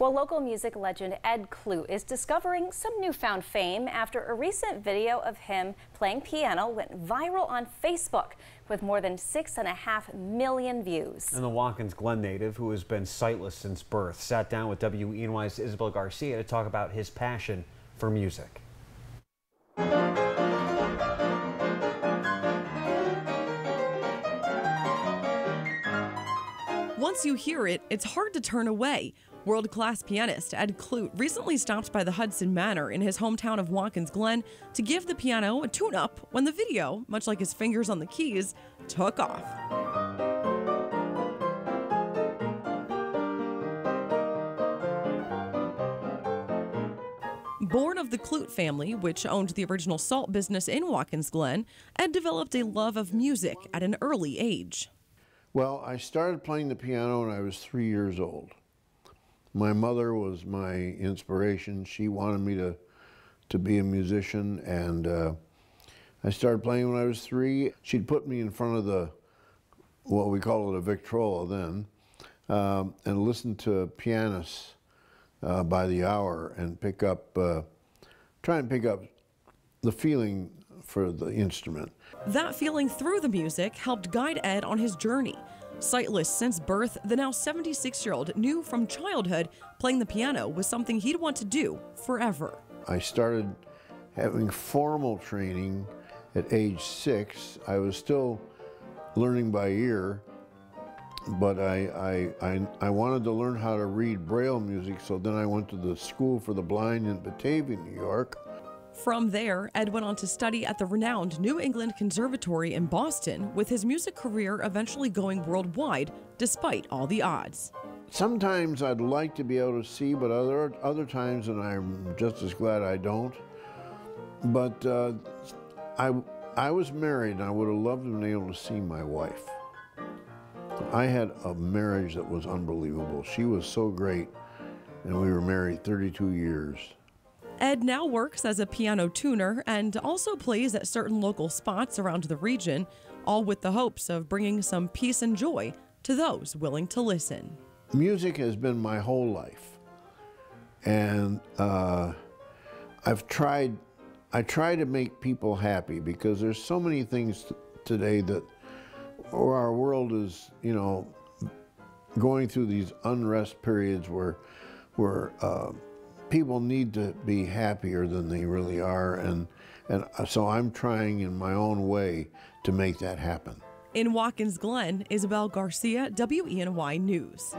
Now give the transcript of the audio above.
Well, local music legend Ed Clute is discovering some newfound fame after a recent video of him playing piano went viral on Facebook with more than six and a half million views. And the Watkins Glen native, who has been sightless since birth, sat down with WENY's Isabel Garcia to talk about his passion for music. Once you hear it, it's hard to turn away. World class pianist Ed Clute recently stopped by the Hudson Manor in his hometown of Watkins Glen to give the piano a tune up when the video, much like his fingers on the keys, took off. Born of the Clute family, which owned the original salt business in Watkins Glen, Ed developed a love of music at an early age. Well, I started playing the piano when I was three years old. My mother was my inspiration. She wanted me to, to be a musician, and uh, I started playing when I was three. She'd put me in front of the, what we call it a Victrola then, um, and listen to pianists uh, by the hour and pick up, uh, try and pick up the feeling for the instrument. That feeling through the music helped guide Ed on his journey. Sightless since birth, the now 76 year old knew from childhood playing the piano was something he'd want to do forever. I started having formal training at age six. I was still learning by ear, but I, I, I, I, wanted to learn how to read Braille music, so then I went to the School for the Blind in Batavia, New York. From there, Ed went on to study at the renowned New England Conservatory in Boston, with his music career eventually going worldwide despite all the odds. Sometimes I'd like to be able to see, but other, other times, and I'm just as glad I don't. But uh, I, I was married, and I would have loved to been able to see my wife. I had a marriage that was unbelievable. She was so great, and we were married 32 years. Ed now works as a piano tuner and also plays at certain local spots around the region, all with the hopes of bringing some peace and joy to those willing to listen. Music has been my whole life, and uh, I've tried. I try to make people happy because there's so many things today that, or our world is, you know, going through these unrest periods where, where. Uh, people need to be happier than they really are, and, and uh, so I'm trying in my own way to make that happen. In Watkins Glen, Isabel Garcia, WENY News.